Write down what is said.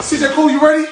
CJ Cool, you ready?